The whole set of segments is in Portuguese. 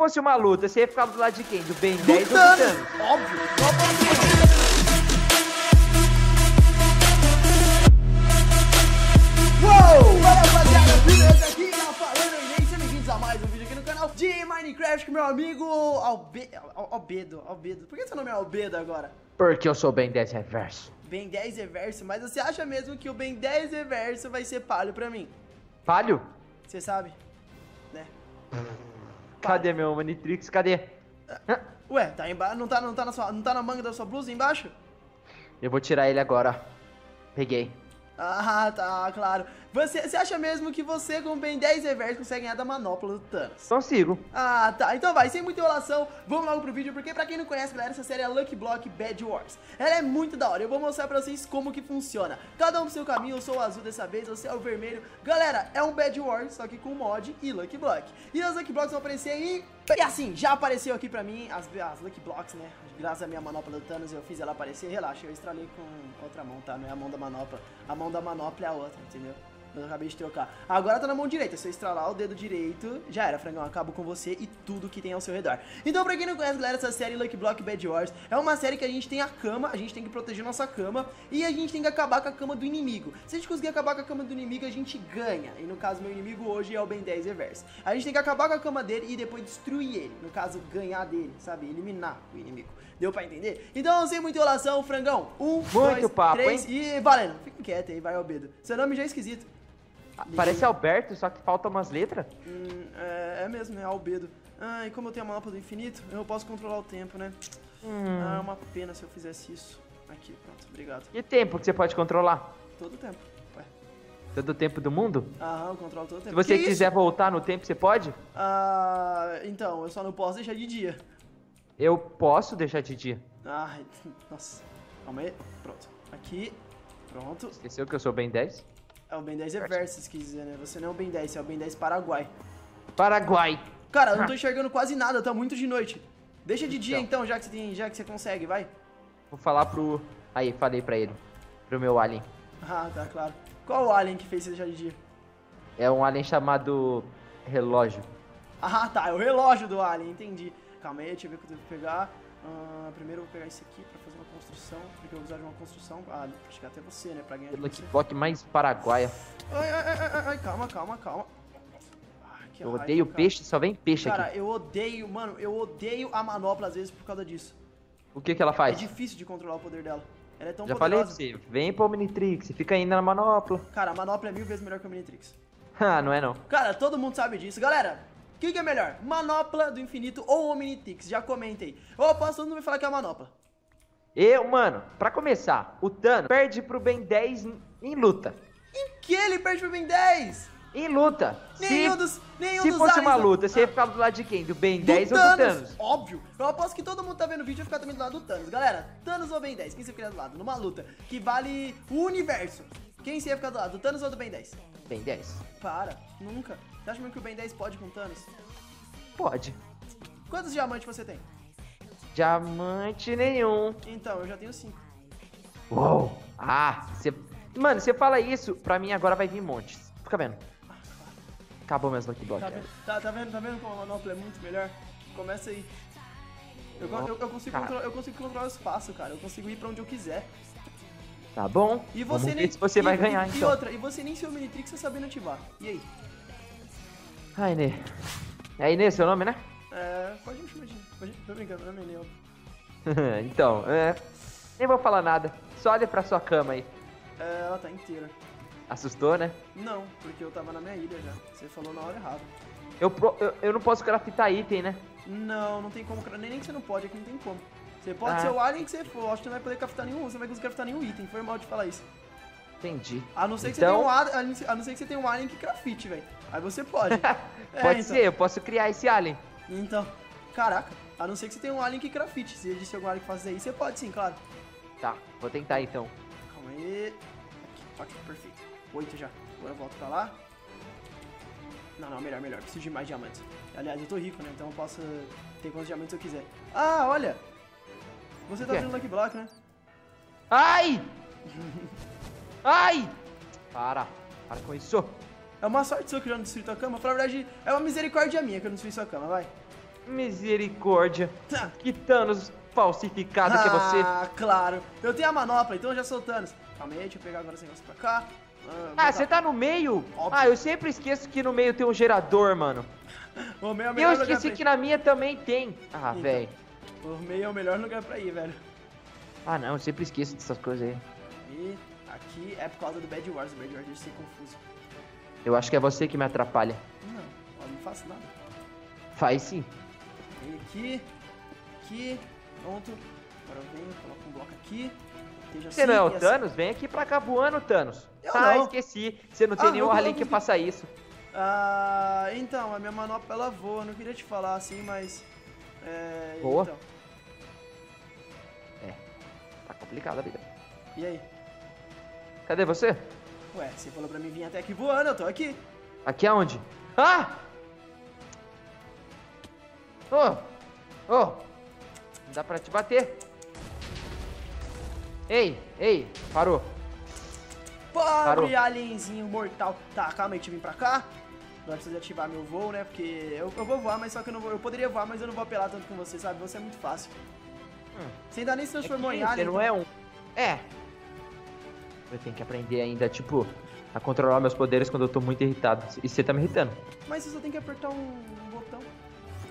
fosse uma luta, você ia ficar do lado de quem? Do Ben 10 ou do Thanos. Óbvio. Uou! Fala rapaziada, beleza? Aqui tá falando e sejam bem-vindos a mais um vídeo aqui no canal de Minecraft com meu amigo Albe... Al- Albedo. Albedo. Por que seu nome é Albedo agora? Porque eu sou Ben 10 reverso. Ben 10 Reverso, mas você acha mesmo que o Ben 10 Reverso vai ser palho pra mim? Falho? Você sabe? Né? Cadê meu Manitrix? Cadê? Ué, tá embaixo, não tá, não tá na sua, não tá na manga da sua blusa embaixo? Eu vou tirar ele agora. Peguei. Ah, tá, claro. Você, você acha mesmo que você com o Ben 10 Reverso consegue ganhar da manopla do Thanos? Consigo. Ah, tá. Então vai, sem muita enrolação, vamos logo pro vídeo, porque pra quem não conhece, galera, essa série é Lucky Block Bad Wars. Ela é muito da hora, eu vou mostrar pra vocês como que funciona. Cada um pro seu caminho, eu sou o azul dessa vez, você é o vermelho. Galera, é um Bad Wars, só que com mod e Lucky Block. E as Lucky Blocks vão aparecer aí... E assim, já apareceu aqui pra mim as, as Lucky Blocks, né? Graças à minha manopla do Thanos, eu fiz ela aparecer. Relaxa, eu estralei com outra mão, tá? Não é a mão da manopla. A mão da manopla é a outra, entendeu? Eu acabei de trocar. Agora tá na mão direita. Se eu estralar o dedo direito, já era, frangão. Acabo com você e tudo que tem ao seu redor. Então, pra quem não conhece, galera, essa série Lucky Block Bad Wars é uma série que a gente tem a cama, a gente tem que proteger nossa cama e a gente tem que acabar com a cama do inimigo. Se a gente conseguir acabar com a cama do inimigo, a gente ganha. E no caso, meu inimigo hoje é o Ben 10 Reverse. A gente tem que acabar com a cama dele e depois destruir ele. No caso, ganhar dele, sabe? Eliminar o inimigo. Deu pra entender? Então, sem muita enrolação, frangão. Um, dois, papo, três hein? e valendo. Fica quieto aí, vai, Albedo. Seu nome já é esquisito. Parece Alberto, só que falta umas letras. Hum, é, é mesmo, né? Albedo. Ah, e como eu tenho a manopla do infinito, eu posso controlar o tempo, né? Hum. Ah, é uma pena se eu fizesse isso. Aqui, pronto, obrigado. E tempo que você pode controlar? Todo o tempo. Ué. Todo o tempo do mundo? Aham, eu controlo todo o tempo. Se você Que quiser isso? voltar no tempo, você pode? Ah, então, eu só não posso deixar de dia. Eu posso deixar de dia. Ai, nossa. Calma aí. Pronto. Aqui. Pronto. Esqueceu que eu sou Ben 10? É o Ben 10 Reverse, se quis dizer, né? Você não é o Ben 10, você é o Ben 10 Paraguai. Paraguai. Cara, eu não tô enxergando quase nada, tá muito de noite. Deixa de dia Então. então, já que você tem, já que você consegue, vai. Vou falar pro... Aí, falei pra ele. Pro meu alien. Ah, tá, claro. Qual o alien que fez você deixar de dia? É um alien chamado... Relógio. Ah, tá, é o relógio do alien, entendi. Calma aí, deixa eu ver o que eu tenho que pegar. Ah, primeiro eu vou pegar isso aqui pra fazer uma construção, porque eu vou usar de uma construção ah, pra chegar até você, né, pra ganhar Pelo que block mais paraguaia. Ai, ai, ai, ai, ai, calma, calma, calma. Que Eu raiva, odeio cara. peixe, só vem peixe Cara, aqui. eu odeio, mano, eu odeio a manopla às vezes por causa disso. O que que ela É faz? difícil de controlar o poder dela. Ela é tão Já falei pra poderosa. você, vem pro Omnitrix, fica indo na manopla. Cara, a manopla é mil vezes melhor que o Minitrix. Ah, não é não. Cara, todo mundo sabe disso. Galera, o que, que é melhor? Manopla do infinito ou Omnitrix? Já comenta aí. Eu aposto que todo mundo vai falar que é a manopla. Eu, mano, pra começar, o Thanos perde pro Ben 10 em- em luta. Em que ele perde pro Ben 10? Em luta. Nenhum se dos. Nenhum se dos fosse uma luta, você ia Ah, ficar do lado de quem? Do Ben do 10 ou do Thanos? Óbvio. Eu aposto que todo mundo tá vendo o vídeo e vai ficar também do lado do Thanos. Galera, Thanos ou Ben 10? Quem você fica do lado? Numa luta que vale o universo. Quem você ia ficar do lado? Do Thanos ou do Ben 10? Ben 10. Para, nunca. Você acha mesmo que o Ben 10 pode com o Thanos? Pode. Quantos diamantes você tem? Diamante nenhum. Então, eu já tenho 5. Uou. Ah, você... Mano, você fala isso, pra mim agora vai vir montes. Fica vendo. Acabou meus Lucky Block. Tá, vendo- tá, tá vendo, tá vendo como a manopla é muito melhor? Começa aí. Eu, eu, eu consigo controlar, eu consigo controlar o espaço, cara. Eu consigo ir pra onde eu quiser. Tá bom. E você Vamos nem. ver se você e, vai e- ganhar, e, então. outra, e você nem seu Minitrix tá sabendo ativar. E aí? Ai, Inê. É Inê seu nome, né? É. Pode me chamar de. Pode, tô brincando, não é meu então, é... Nem vou falar nada. Só olha pra sua cama aí. É, ela tá inteira. Assustou, né? Não, porque eu tava na minha ilha já. Você falou na hora errada. Eu, pro- eu, eu não posso craftar item, né? Não, não tem como. Nem, nem que você não pode, aqui não tem como. Você pode Ah. ser o alien que você for, acho que você não vai poder craftar nenhum, você não vai conseguir craftar nenhum item. Foi mal de falar isso. Entendi. A não ser que Então- você tenha um alien, a não ser- que você tenha um alien que crafite, velho. Aí você pode. É, Pode então. ser, eu posso criar esse alien. Então, caraca, a não ser que você tenha um alien que grafite. Se existe algum alien que faz isso aí, você pode sim, claro. Tá, vou tentar então. Calma aí. Aqui, ok, perfeito. Oito já. Agora eu volto pra lá. Não, não, melhor, melhor. Preciso de mais diamantes. Aliás, eu tô rico, né? Então eu posso ter quantos diamantes eu quiser. Ah, olha! Você tá O quê? fazendo Lucky Block, né? Ai! Ai! Para, para com isso. É uma sorte sua que eu já não destruí tua cama. Pra verdade, é uma misericórdia minha que eu não destruí sua cama, vai. Misericórdia. Tá. Que Thanos falsificado que é você. Ah, claro. Eu tenho a manopla, então eu já sou Thanos. Calma aí, deixa eu pegar agora esse negócio pra cá. Ah, Ah, você tá no meio? Óbvio. Ah, eu sempre esqueço que no meio tem um gerador, mano. O meio é o E melhor eu lugar esqueci pra que na minha também tem. Ah, Então. velho. O meio é o melhor lugar pra ir, velho. Ah, não, eu sempre esqueço dessas coisas aí. E aqui é por causa do Bad Wars. O Bad Wars deixa ser confuso. Eu acho que é você que me atrapalha. Não, eu não faço nada. Faz sim. Vem aqui, aqui, pronto. Agora eu venho, coloco um bloco aqui. Esteja Você não é o e assim. Thanos? Vem aqui pra cá voando, Thanos. Eu ah, não. esqueci. Você não tem Ah, nenhum eu- eu alien que faça isso. Ah, então, a minha manopla ela voa. Não queria te falar assim, mas. É. Voa? Então. Tá complicado a vida. E aí? Cadê você? Ué, você falou pra mim vir até aqui voando, eu tô aqui. Aqui aonde? Ah! Oh! Oh! Não dá pra te bater. Ei, ei, parou. Parou. Pobre alienzinho mortal. Tá, calma aí, eu vir pra cá. Agora preciso ativar meu voo, né? Porque eu, eu vou voar, mas só que eu não vou. Eu poderia voar, mas eu não vou apelar tanto com você, sabe? Você é muito fácil. Hum. Você ainda nem se É transformou que em você alien. não então- é um. É. Eu tenho que aprender ainda, tipo, a controlar meus poderes quando eu tô muito irritado. E você tá me irritando. Mas você só tem que apertar um, um botão.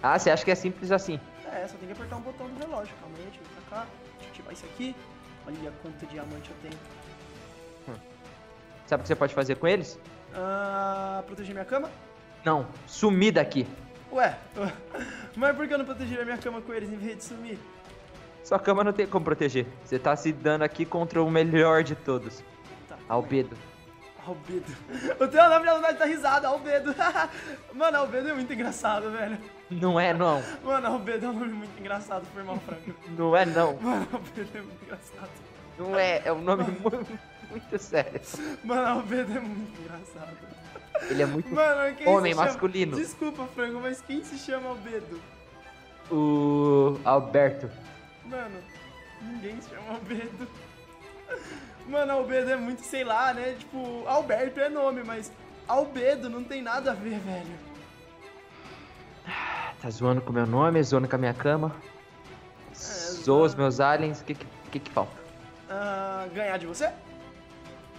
Ah, você acha que é simples assim? É, só tem que apertar um botão do relógio. Calma aí, deixa eu pra cá. Deixa eu ativar isso aqui. Olha quanto diamante eu tenho. Sabe o que você pode fazer com eles? Ah, proteger minha cama? Não, sumir daqui. Ué, mas por que eu não protegeria minha cama com eles em vez de sumir? Sua cama não tem como proteger. Você tá se dando aqui contra o melhor de todos. Tá. Albedo. Albedo. O teu nome na verdade tá risada, Albedo. Mano, Albedo é muito engraçado, velho. Não é não. Mano, Albedo é um nome muito engraçado, foi mal franco. Não é não. Mano, Albedo é muito engraçado. Não é. É um nome muito, muito sério. Mano, Albedo é muito engraçado. Ele é muito. Mano, quem Homem se chama- masculino. Desculpa, Frango, mas quem se chama Albedo? O. Alberto. Mano, ninguém se chama Albedo. Mano, Albedo é muito, sei lá, né? Tipo, Alberto é nome, mas Albedo não tem nada a ver, velho. Tá zoando com o meu nome, zoando com a minha cama. Zoa os meus aliens. O que, que, que que falta? Ah, ganhar de você?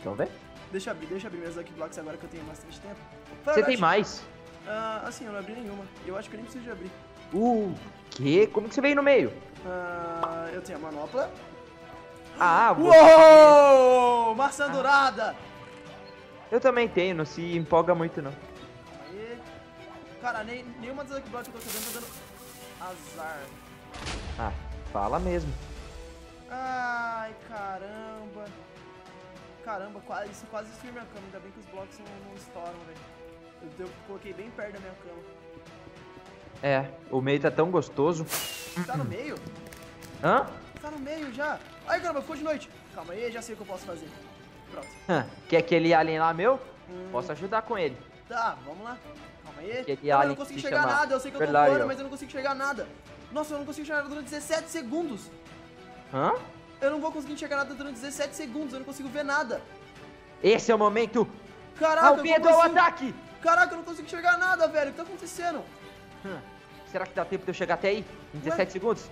Vamos ver? Deixa eu abrir, deixa eu abrir minhas Lucky Blocks agora que eu tenho bastante tempo. Você tem mais? Ah, assim, eu não abri nenhuma. Eu acho que eu nem preciso de abrir. Uh, que? Como que você veio no meio? Ah, eu tenho a manopla. Ah, você... Uou! Maçã dourada! Eu também tenho, não se empolga muito não. Cara, nem, nenhuma das Blocks que eu tô fazendo tá dando azar. Ah, fala mesmo. Ai, caramba. Caramba, quase, isso quase destruiu minha cama. Ainda bem que os blocos não, não estouram, velho. Eu, eu coloquei bem perto da minha cama. É, o meio tá tão gostoso. Tá no meio? Hã? Tá no meio já. Ai, caramba, ficou de noite. Calma aí, já sei o que eu posso fazer. Pronto. Quer aquele alien lá meu? Hum, Posso ajudar com ele. Tá, vamos lá. Aquele Calma, eu não consigo enxergar nada. Eu sei que eu tô voando, mas eu não consigo enxergar nada. Nossa, eu não consigo enxergar nada durante 17 segundos. Hã? Eu não vou conseguir enxergar nada durante 17 segundos. Eu não consigo ver nada. Esse é o momento. Caraca, Albedo eu não consigo... ataque! Caraca, eu não consigo enxergar nada, velho. O que tá acontecendo? Será que dá tempo de eu chegar até aí? Em 17 segundos?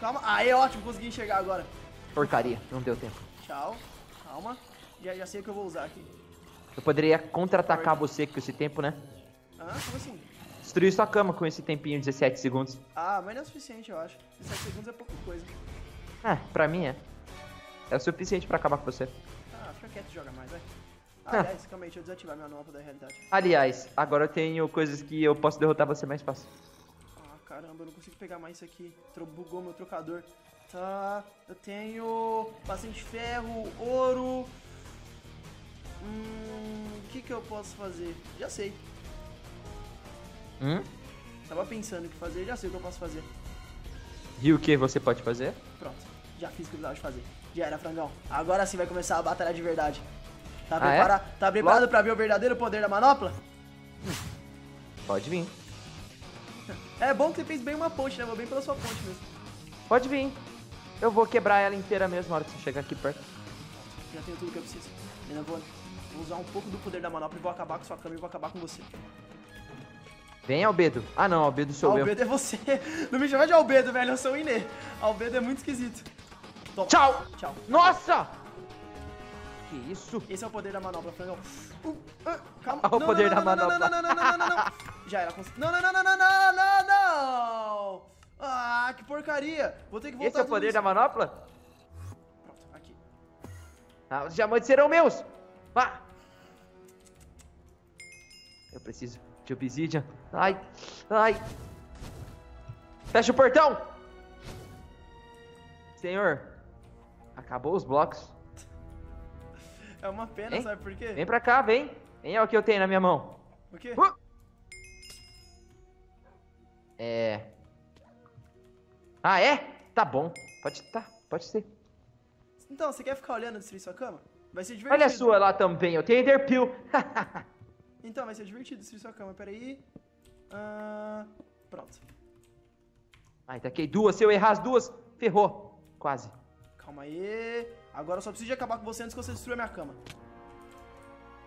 Calma. Aí, ótimo, consegui enxergar agora. Porcaria, não deu tempo. Tchau. Calma. Já, já sei o que eu vou usar aqui. Eu poderia contra-atacar você com esse tempo, né? Ah, como assim? Destruir sua cama com esse tempinho de 17 segundos. Ah, mas não é o suficiente, eu acho. 17 segundos é pouca coisa. É, pra mim é. É o suficiente pra acabar com você. Ah, fica quieto e joga mais, vai. Ah, aliás, calma aí, deixa eu desativar minha nova da realidade. Aliás, agora eu tenho coisas que eu posso derrotar você mais fácil. Ah, caramba, eu não consigo pegar mais isso aqui. Bugou meu trocador. Tá, eu tenho bastante ferro, ouro. Hum, o que que eu posso fazer? Já sei. Hum? Tava pensando o que fazer, já sei o que eu posso fazer. E o que você pode fazer? Pronto, já fiz o que eu precisava de fazer. Já era, frangão. Agora sim vai começar a batalha de verdade. Tá, Ah, é? prepara... tá preparado pra ver o verdadeiro poder da manopla? Pode vir. É bom que você fez bem uma ponte, né? Vou bem pela sua ponte mesmo. Pode vir. Eu vou quebrar ela inteira mesmo na hora que você chegar aqui perto. Já tenho tudo que eu preciso. Ainda vou, vou usar um pouco do poder da manopla e vou acabar com sua cama e vou acabar com você. Vem, Albedo. Ah, não, Albedo sou eu. Albedo é você. Não me chama de Albedo, velho. Eu sou o Inê. Albedo é muito esquisito. Toma. Tchau. Tchau. Nossa! Que isso? Esse é o poder da manopla, frangão. Uh, uh, calma. o poder da Não, manopla. não, não, não, não, não, não. Já era. Não, não, não, não, não, não, não, não. Ah, que porcaria. Vou ter que voltar Esse é o poder isso. da manopla? Pronto, aqui. Ah, os diamantes serão meus! Vá! Eu preciso de obsidian. Ai, ai. Fecha o portão! Senhor, acabou os blocos. É uma pena, Vem. sabe por quê? Vem pra cá, vem. Vem, olha o que eu tenho na minha mão. O quê? Uh! É. Ah, é? Tá bom. Pode, tá, pode ser. Então, você quer ficar olhando destruir sua cama? Vai ser divertido. Olha a sua lá também, eu tenho Enderpeel. Então, vai ser divertido destruir sua cama. Peraí. Ah, pronto. Ai, taquei duas. Se eu errar as duas, ferrou. Quase. Calma aí. Agora eu só preciso de acabar com você antes que você destrua minha cama.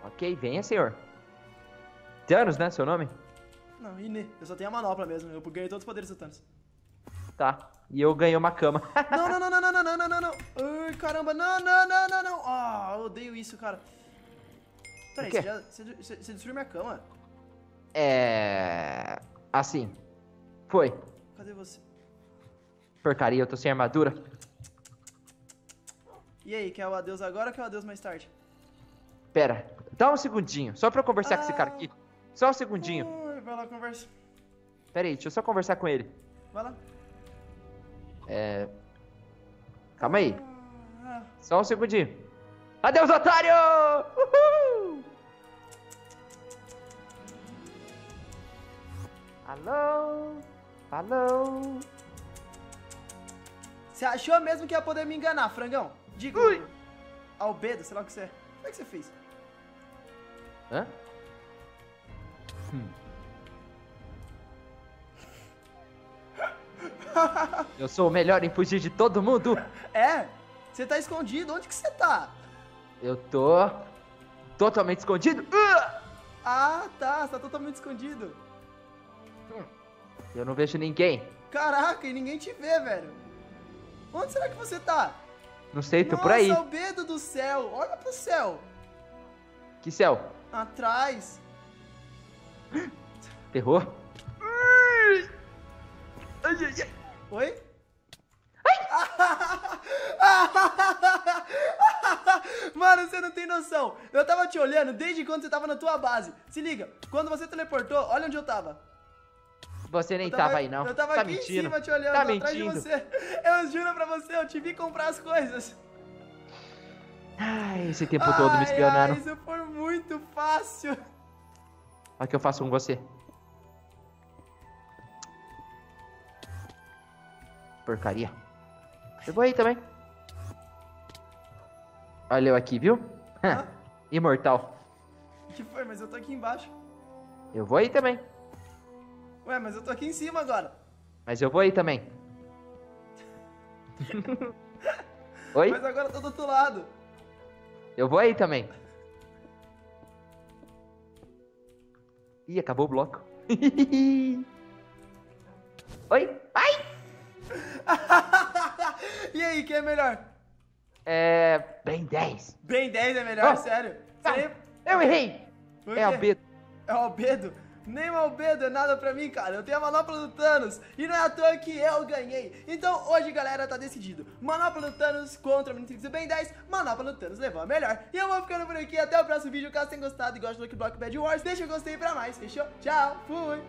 Ok, venha, senhor. Thanos, né? Seu nome? Não, Inê. Eu só tenho a manopla mesmo. Eu ganhei todos os poderes do Thanos. Tá. E eu ganhei uma cama. Não, não, não, não, não, não, não, não, não, não. Ai, caramba. Não, não, não, não, não. Ah, eu odeio isso, cara. Peraí, você, já, você, você, destruiu minha cama? é. Assim. Foi. Cadê você? Porcaria, eu tô sem armadura. E aí, quer o adeus agora ou quer o adeus mais tarde? Pera, dá um segundinho. Só pra eu conversar com esse cara Ah. aqui. Só um segundinho. Ai, vai lá, conversa. Pera aí, deixa eu só conversar com ele. Vai lá. É. Calma aí. Ah, Só um segundinho. Adeus, otário! Uhul! Alô? Alô? Você achou mesmo que ia poder me enganar, frangão? Diga. Ui. Albedo, sei lá o que você é. Como é que você fez? Hã? Hum. Eu sou o melhor em fugir de todo mundo. É? Você tá escondido. Onde que você tá? Eu tô totalmente escondido. Ah! Ah, tá. Você tá totalmente escondido. Eu não vejo ninguém. Caraca, e ninguém te vê, velho. Onde será que você tá? Não sei, tô Nossa, por aí. Albedo do céu. Olha pro céu. Que céu? Atrás. Terror? Ai, ai. Oi? Mano, você não tem noção. Eu tava te olhando desde quando você tava na tua base. Se liga, quando você teleportou, olha onde eu tava. Você nem Eu tava, aí, não. Eu tava tá aqui mentindo. em cima te olhando, Tá atrás de mentindo. você. Eu juro pra você, eu te vi comprar as coisas. Ai, esse tempo todo me Ai, espionando. Ai, isso foi muito fácil. Olha o que eu faço com você. Porcaria. Eu vou aí também. Olha eu aqui, viu? Hã? Imortal. O que foi? Mas eu tô aqui embaixo. Eu vou aí também. Ué, mas eu tô aqui em cima agora. Mas eu vou aí também. Oi? Mas agora eu tô do outro lado. Eu vou aí também. Ih, acabou o bloco. Oi? Ai! e aí, quem é melhor? É. Bem 10. Bem 10 é melhor, Oh. sério. Ah, Você- eu errei! Por É quê? o Beto. É o Albedo? Nem o Albedo é nada pra mim, cara. Eu tenho a manopla do Thanos. E não é à toa que eu ganhei. Então hoje, galera, tá decidido. Manopla do Thanos contra o Minitrix do Ben 10. Manopla do Thanos levou a melhor. E eu vou ficando por aqui. Até o próximo vídeo. Caso tenham gostado e gostem do Lucky Block Bad Wars, deixa o gostei pra mais. Fechou? Tchau. Fui.